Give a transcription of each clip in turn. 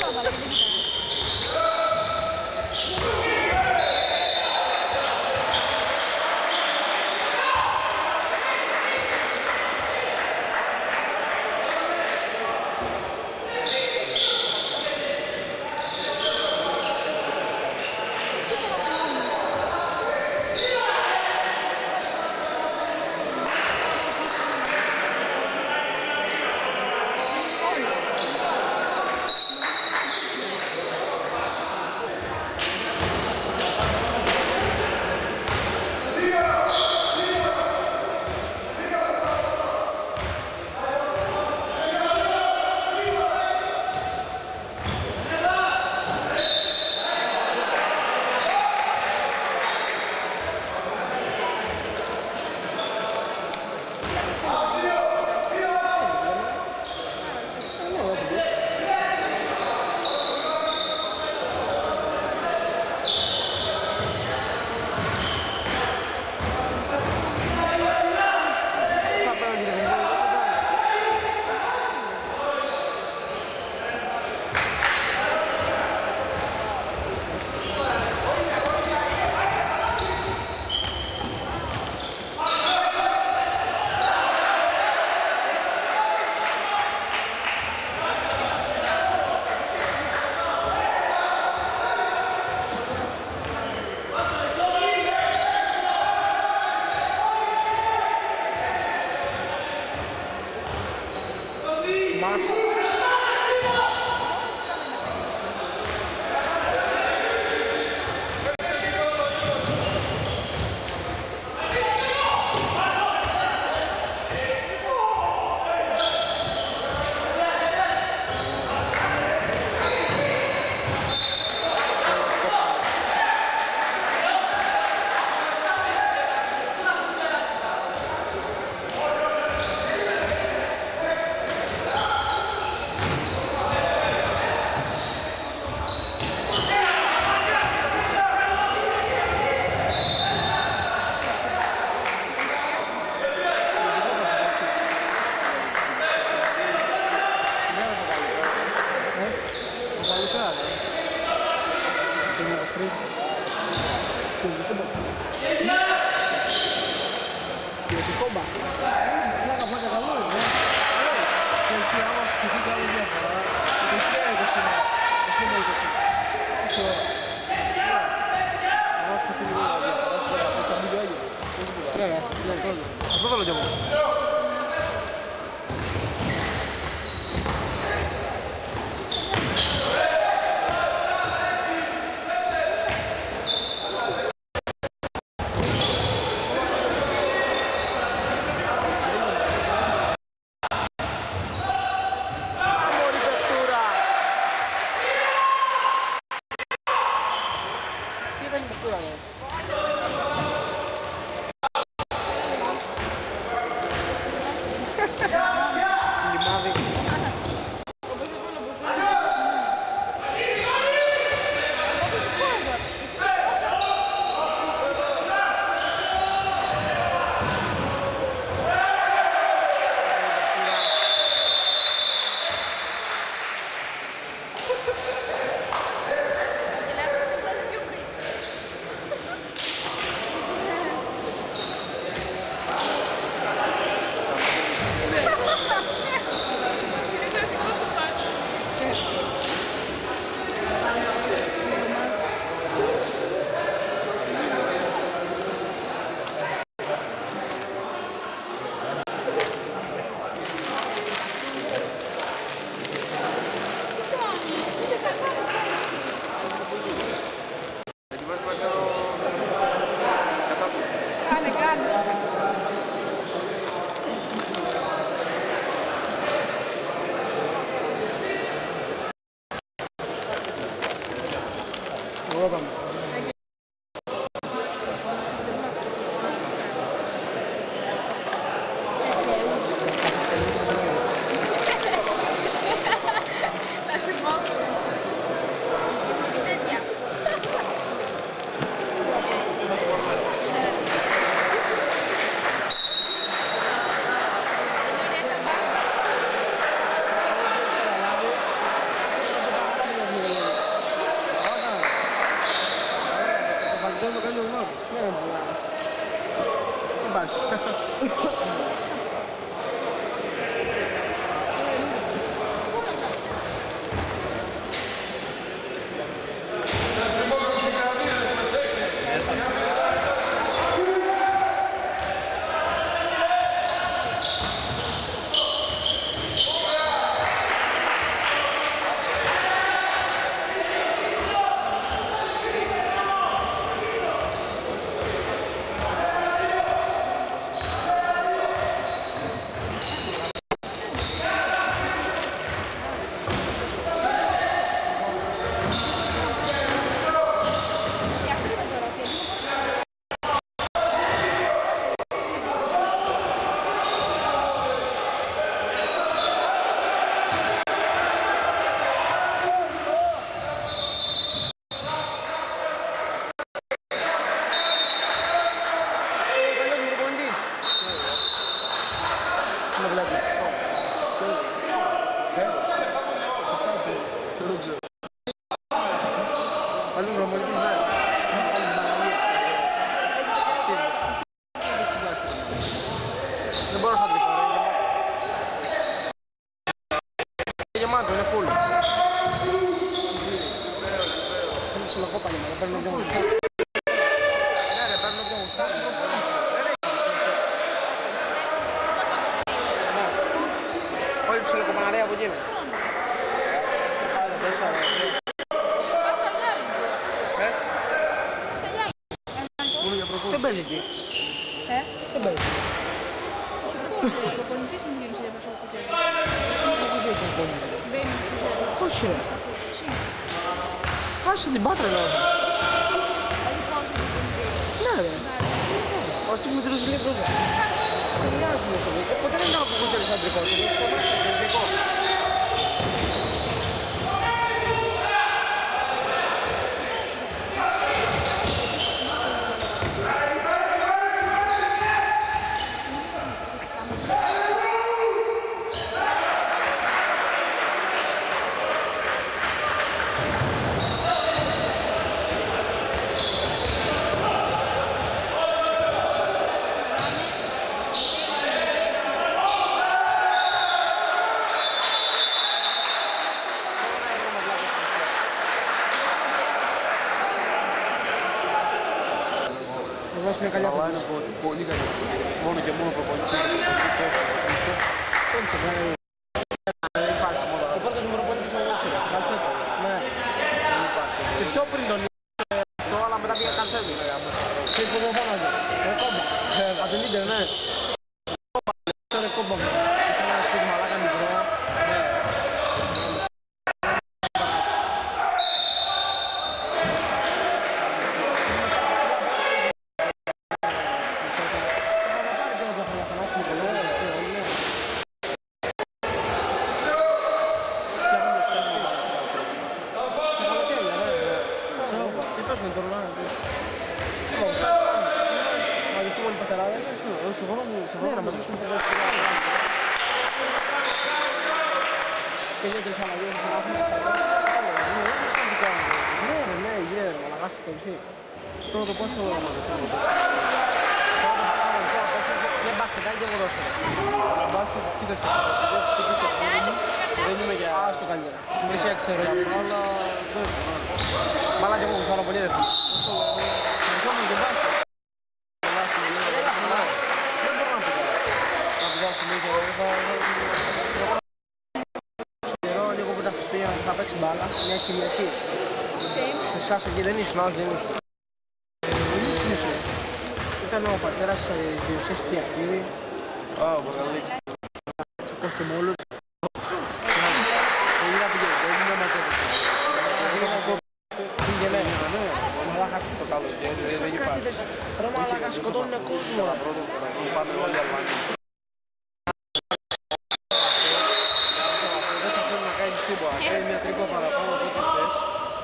Sağ ol. cross. Παίρνω και μου. Ναι ρε, παίρνω και μου. Όλοι ψιλοκοπαναρέα από εκείνο. Άλλα τέσσερα, ρε. Ε, μόνο για προπόνηση. Δεν παίζει εκεί. Ε, Δεν παίζει. ο προπονητής μου γίνησε για προσώπου και Πού ζεις στον πόνιζο. δεν είναι; Στο ζέρι. Πώς είναι; Άσε την πάτρα λέω. Ναι ρε. Ο αυτός με τρεις λίγο δεν. Δεν μοιάζει με αυτό. Ποτέ δεν έχω ακούσει αλεξανδρικό. Το έχω φωνάξει είναι καλιά Αλλά φορά. είναι πολύ, πολύ καλή. Μόνο και μόνο προπονητή. Δεν υπάρχει μόνο. Ο πρώτος μου προπονητής ο Γόσου. Καλτσέτο. Ναι. Δεν υπάρχει. Και πιο πριν τον Το αλλά μετά πήγα Καλτσέτο. Και που δεν φώναζε. Ο Κόμπα. Από την Ίντερ, ναι. Τώρα Κόμπα μου. Είχε ένα σίγμα αλλά κάνει μικρό. Θα πάρει και να το χαλασανάσουμε το λόγο. Ναι. Φτιάχνουμε φτιάχνουμε πάρα σε Καλτσέτο. Και καλοκαίρια, ναι. Σώπα. Τι πες με τον Ρολάνο. Μαζευτούμε όλοι οι πατεράδες. Σε χρόνο μου, σε Ναι, χρόνο να μου. μαζέψουμε το λόγο. Και δύο-τρεις αλλαγές να έχουμε. Ναι, ρε, ναι, γύρω, μαλακάς στην κορυφή. Τώρα το πας όλα να μαζευτούμε. Δεν μπάσκετάκι και ποδόσφαιρο. Μπάσκετ, κοίταξε. δεν- τι πιστεύω, δεν είμαι- Δεν είμαι για... Άστο καλύτερα. Μισή ξέρω. Αλλά δεν Μάλα και εγώ που θέλω πολύ ρε φίλε. Όσο ερχόμουν και μπάσκετ. Γελάσουμε λίγο, γελάσουμε. Δεν μπορώ να πηγαίνω. Να πηγαίνω συνέχεια, δεν θα- Καιρό λίγο που τα Χριστούγεννα που θα παίξει μπάλα, μια Κυριακή. Σε εσάς εκεί δεν ήσουν, όχι δεν ήσουν. Δεν ήσουν εσύ. Ήταν ο πατέρας ε, Διοξές Κυριακίδη, Α, Βαγαλίξ. Τσακός και Μόλος. Δεν είναι να πηγαίνω, δεν είναι να μαζεύεσαι. Πήγαινε. Μαλάκα Το καλοκαίρι δεν- δεν κάτι υπάρχει. δεν... Ρε μαλάκα σκοτώνουν κόσμο. Τα πρώτα που θα πάνε όλοι οι Αλβανοί. Τίποτα. Κάνει μια τρύπα παραπάνω από ό,τι θες.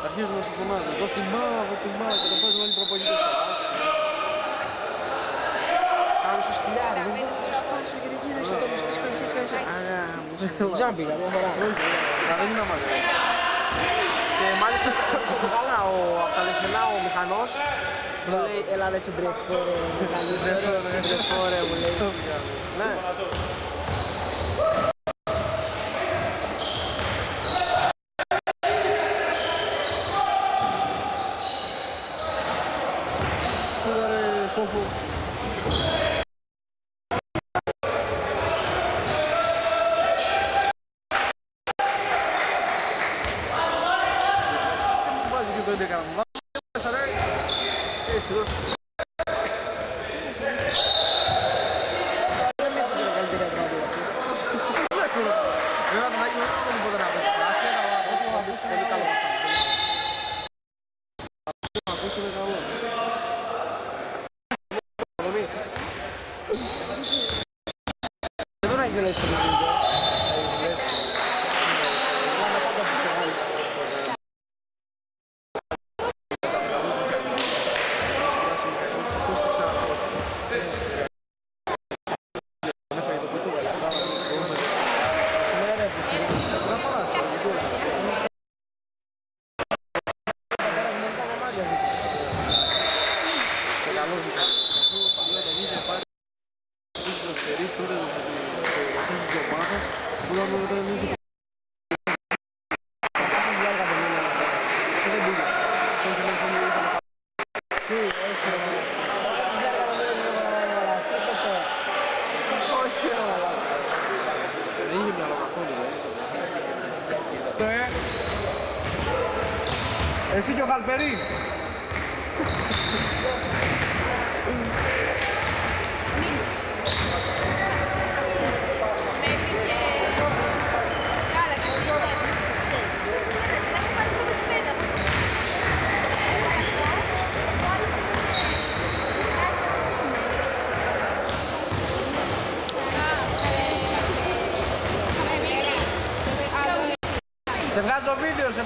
Αρχίζουν να σου φωνάζουν. Δώσ' την μπάλα, δώσ' την μπάλα και το παίζουν όλοι οι προπονητές. Κάνουν σε σκυλιάρι. Δεν είσαι το μισθής, κάνεις έτσι, κάνεις έτσι. Τζάμπιγα, μια φορά. Να δεν είναι να μαζεύεις. Και μάλιστα στο το καλά ο Απαλεσσενά, ο μηχανός, μου λέει έλα ρε συντρεφόρε, μηχανίστερο, συντρεφόρε, μου λέει. Ναι.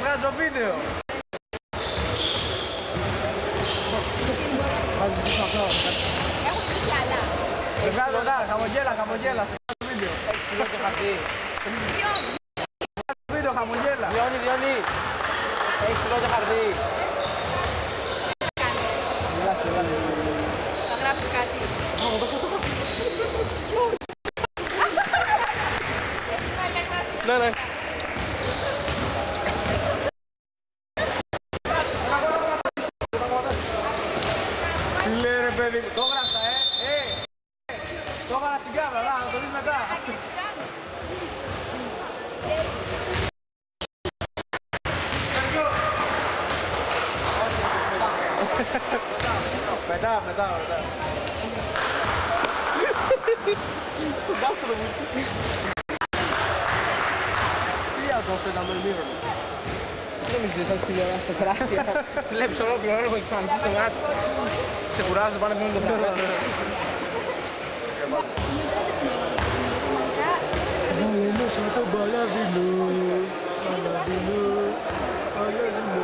Βίντεο, σε βγάζω βίντεο. Σε βγάζω, να, χαμογέλα, χαμογέλα, σε βγάζω βίντεο. Βίντεο, χαμογέλα. Διόνι, Διόνι, έχεις πρώτο χαρτί. Μιλάς, μιλάς. Θα γράψεις κάτι. Ναι, ναι. Μετά, μετά, μετά. Τι άτομο ήταν με μύρο. Τι νομίζεις σαν τηλεόραση στο τεράστια. Βλέπεις ολόκληρο έργο και ξαναλπείς στο μάτσι. Σε κουράζω πάνε να το πράγμα. Βάλε μέσα το μπαλαδινό, μπαλαδινό, μπαλαδινό.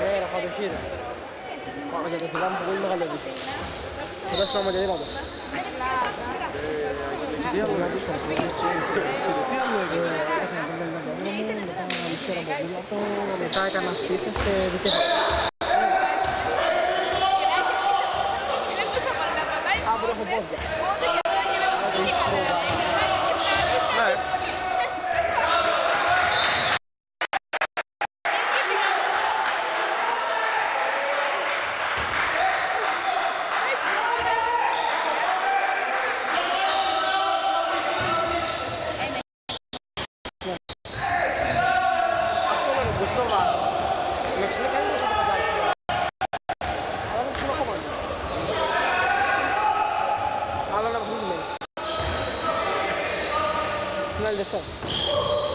Ναι, ρε, φαντοχή, ρε. Πάμε για το φυλά μου πολύ μεγάλο δίκιο. Θα δώσω ένα μαγειρήματο. Τι άλλο να πεις, Τι άλλο έγινε. Μετά έκανα στήθος και δικαίωμα. Αύριο έχω πόσια. canal de fondo.